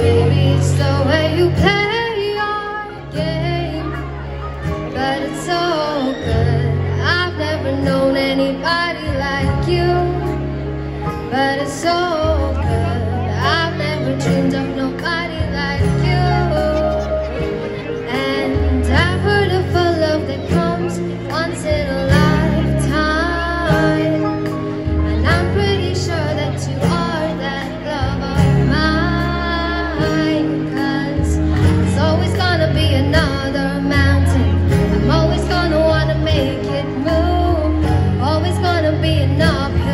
Maybe it's the way you play your game, but it's so good. I've never known anybody like you, but it's so be enough.